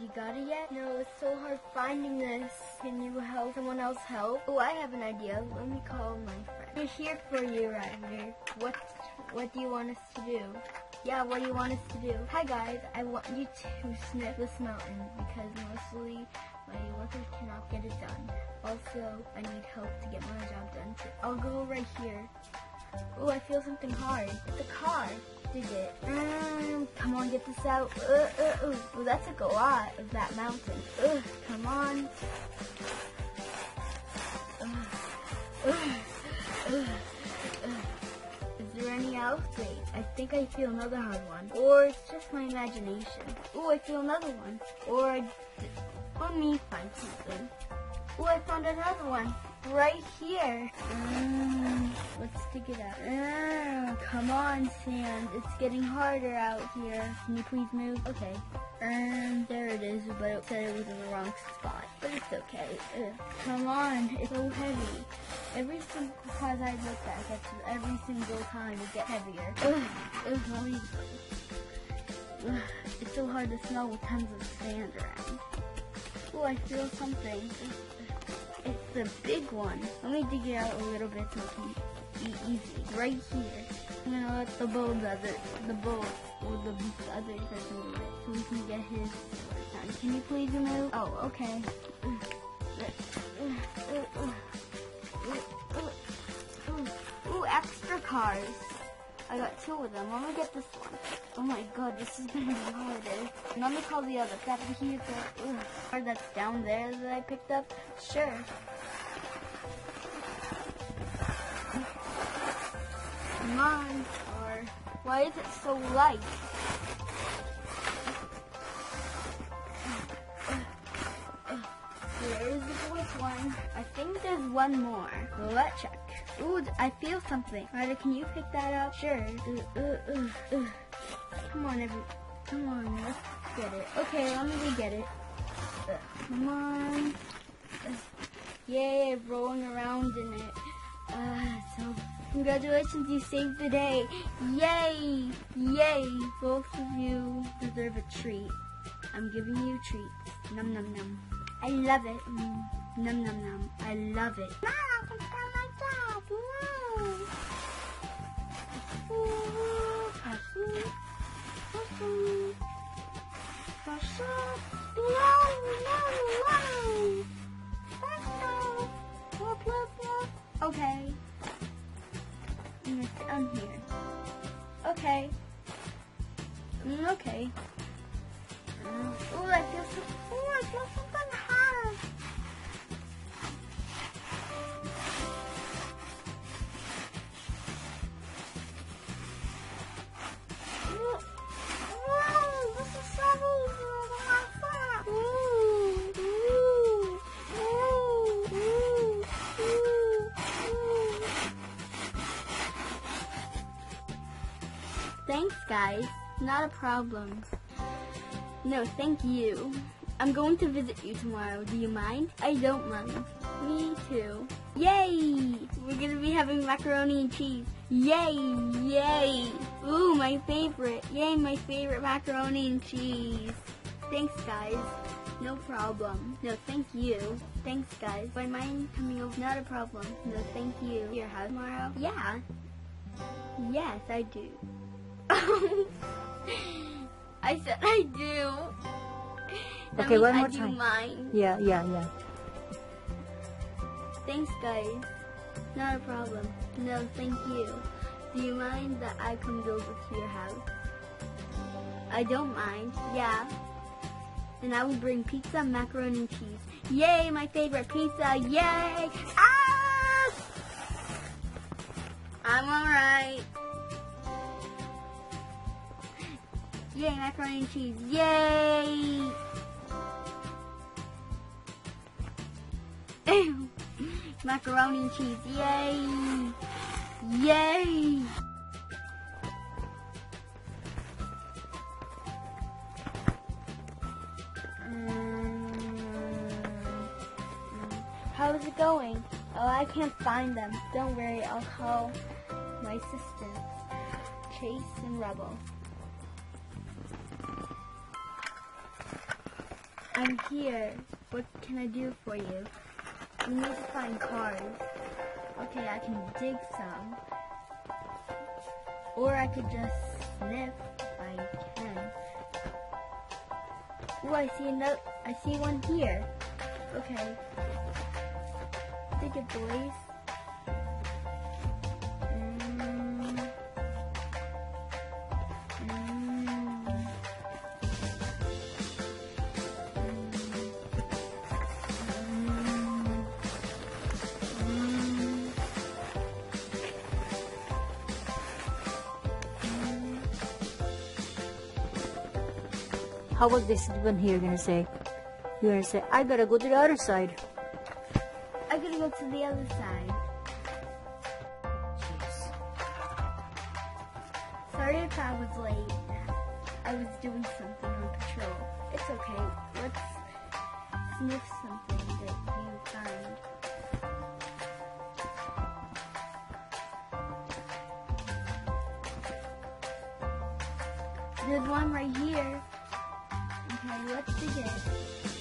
you got it yet? No, it's so hard finding this. Can you help someone else help? Oh, I have an idea. Let me call my friend. We're here for you, Ryder. What, what do you want us to do? Yeah, what do you want us to do? Hi guys, I want you to sniff this mountain because mostly my workers cannot get it done. Also, I need help to get my job done. I'll go right here. Oh, I feel something hard. It's a car. It. Mm, come on, get this out. Uh, uh, uh. Oh, that took a lot of that mountain. Ugh, come on. Is there any else? Wait, I think I feel another hard one. Or it's just my imagination. Oh, I feel another one. Or I, let me find something. Oh, I found another one. Right here. Mm, let's dig it out. Mm, come on, sand. It's getting harder out here. Can you please move? Okay. And there it is, but it said it was in the wrong spot. But it's okay. Ugh. Come on, it's so heavy. Every single time I look at it, every single time it gets heavier. Ugh. Ugh, Ugh. It's so hard to smell with tons of sand around. Oh, I feel something. It's the big one. Let me dig it out a little bit so it can be easy. Right here. I'm gonna let the bull does it. The bull or the other person do it so we can get his work done. Can you please move? Oh, okay. Ooh, extra cars. I got two of them. Let me get this one. Oh my god, this is gonna be harder. Let me call the other. That here's the ugh, car that's down there that I picked up. Sure. Come on, car. Why is it so light? There is the fourth one. I think there's one more. Let's check. Ooh, I feel something. Ryder, can you pick that up? Sure. Uh, uh, uh. Come on, every. Come on, let's get it. Okay, let me go get it. Uh, come on. Uh, yay, rolling around in it. Uh, so, congratulations, you saved the day. Yay! Yay! Both of you deserve a treat. I'm giving you treats. Num num num. I love it. Mm. Num num num. I love it. Gonna sit on here. Okay. Mm, okay. Oh, I feel so. Oh, I feel hard. Guys. Not a problem. No, thank you. I'm going to visit you tomorrow. Do you mind? I don't mind. Me too. Yay! We're gonna be having macaroni and cheese. Yay! Yay! Ooh, my favorite. Yay, my favorite macaroni and cheese. Thanks, guys. No problem. No, thank you. Thanks, guys. Would mind coming over? Not a problem. No, thank you. Your house tomorrow? Yeah. Yes, I do. I said I do. That Okay, one I more do time. mine. Yeah, yeah, yeah. Thanks, guys. Not a problem. No, thank you. Do you mind that I come over to your house? I don't mind. Yeah. And I will bring pizza, macaroni, and cheese. Yay, my favorite pizza. Yay. Ah! Yay, macaroni and cheese. Yay! Macaroni and cheese. Yay! Yay! Um, How's it going? Oh, I can't find them. Don't worry, I'll call my assistants, Chase and Rubble. I'm here. What can I do for you? We need to find cars. Okay, I can dig some. Or I could just sniff if I can. Oh, I see another. I see one here. Okay. Dig it, boys. How about this one here gonna say? You're gonna say, I gotta go to the other side. I gotta go to the other side. Jeez. Sorry if I was late. I was doing something on patrol. It's okay. Let's sniff something that you find. There's one right here. Let's it.